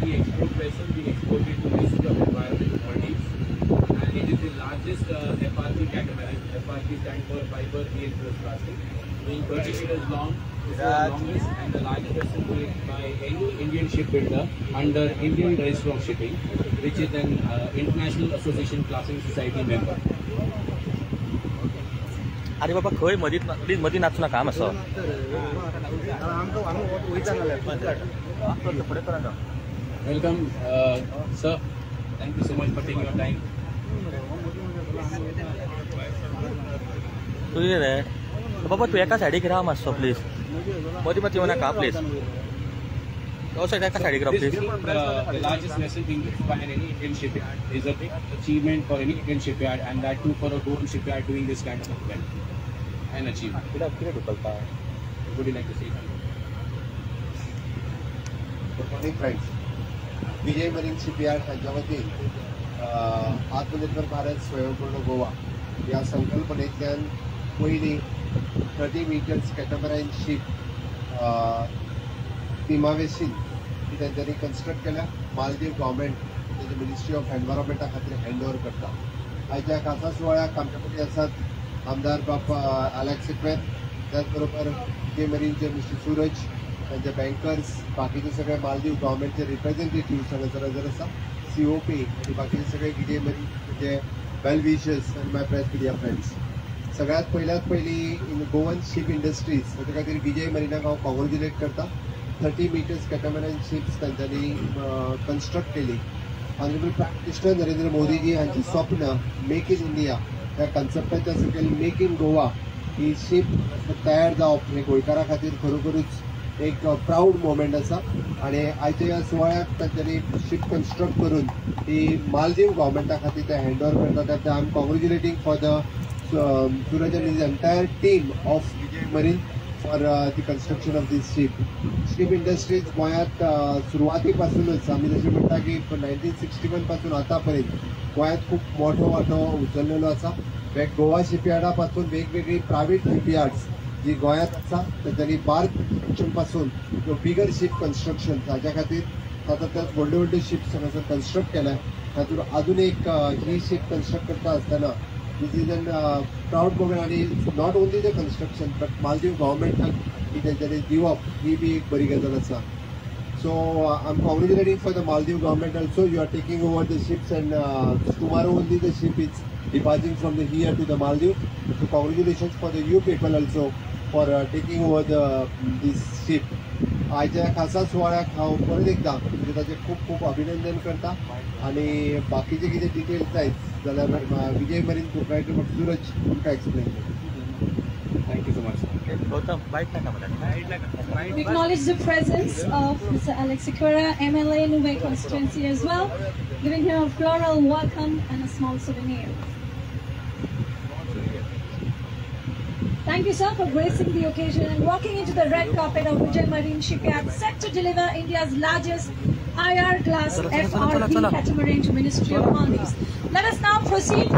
the export vessel being exported to Ministry of Environment, Maldives. And it is the largest uh, FRP catamaran. FRP stands for fiber reinforced plastic. Being 30 meters long, this is the longest and the largest vessel built by any Indian shipbuilder under Indian Register of Shipping, which is an uh, International Association Classing Society member. अरे बाबा खंय मदीं please मदीं नाचू नाका मातसो Welcome, uh, sir. Thank you so much for taking your time. तुझे रे बाबा तू एका सायडीक राव मातसो प्लीज मदीं मदीं येवं नाका प्लीज हो सायड एका सायडीक राव This please being the largest vessel being built by any Indian shipyard is a big achievement for any Indian shipyard, and that too for a gold shipyard doing this kind of event. An achievement. कित्याक कितें ढुकलता Would you like to say something? Good morning friends Vijay marine shipyard यांच्या वतीन आत्मनिर्भर भारत स्वयंपूर्ण गोवा या संकल्पनेंतल्यान पयलीं thirty metres catamaran ship तिमावेशीन ती तेंच्यांनी कन्स्ट्रक्ट केल्या मालदीव गव्हर्मेंट तेजे मिनिस्ट्री ऑफ एनवायरमेंटा खातीर हँड ओवर करता आयच्या खासा सुवाळ्याक आमच्या कडेन आसात आमदार बापा अलेक्स सिक्वेर त्याच बरोबर विजय मरीनचे मिस्टर सूरज त्यांचे बँकर्स बाकीचे सगळे मालदीव गव्हर्मेंटचे रिप्रेझेंटेटिव्ह हांगासर जरा आसा सी ओ पी आणि बाकीचे सगळे विजय मरीन म्हणजे वेल विशस आनी माय प्रेस मिडिया फ्रेंड्स सगळ्यात पहिल्यात पहिली इन गोवन शिप इंडस्ट्रीज हाच्या खातीर विजय मरीनाक हांव कॉंग्रेच्युलेट करता थर्टी मिटर्स कॅटामॅरन शिप्स तांच्यांनी कन्स्ट्रक्ट केली. Honourable prime minister Narendra Modiji हांची स्वप्न मेक इन इंडिया ह्या कन्सेप्टाच्या सकयल मेक इन गोवा ही शिप तयार जावप हे गोंयकारा खातीर खरोखरूच एक प्राऊड मोमेंट आसा आणि आयच्या ह्या सुवाळ्याक तांच्यांनी शिप कन्स्ट्रक्ट करून ती मालदीव गव्हर्मेंटा खातीर ते हँड ओवर करता ते I am congratulating for the Suraj and is entire team of Vijay marine for the construction of this ship ship industries गोंयांत सुरवाती पासूनच आमी जशें म्हणटा की नायन्टीन सिक्स्टी वनपासून आतापर्यंत गोंयांत खूप मोठो वांटो उचललेलो आसा गोवा शिपयार्डा पासून वेगवेगळी प्रायव्हेट शिपयार्ड्स जी गोयात तरी बार्क शिपपासून जो बिगर शिप कन्स्ट्रक्शन ताज्या खातीर आता त्यात व्हडले व्हडले शिप सगळं कन्स्ट्रक्ट केलं तातूंत अजून एक ही शिप कन्स्ट्रक्ट करता आसतना this is an proud moment आणि not only the construction but Maldives गोवमेंटाक कितें तरी दिवप ही बी एक बरी गजाल आसा so I am congratulating for the Maldives government also you are taking over the ships and tomorrow only the ship is departing from the here to the Maldives so congratulation for the you people also for uh, taking over the this ship. आयच्या खासा सुवाळ्याक हांव परत एकदां म्हणजे ताचें खूब खूब अभिनंदन करता आनी बाकीचे कितें डिटेल्स जायत जाल्यार uh, Vijay marine proprietor Suraj तुमकां एक्सप्लेन करता Thank you so much. sir. Gautam byte नाका मला We acknowledge the presence of Mr. Alex Sikora, MLA Nuvei constituency as well, giving him a floral welcome and a small souvenir. Thank you, sir, for gracing the occasion and walking into the red carpet of Vijay Marine Shipyard, set to deliver India's largest IR class Chala, chala, chala, chala, FRP catamaran to Ministry of Maldives. Let us now proceed.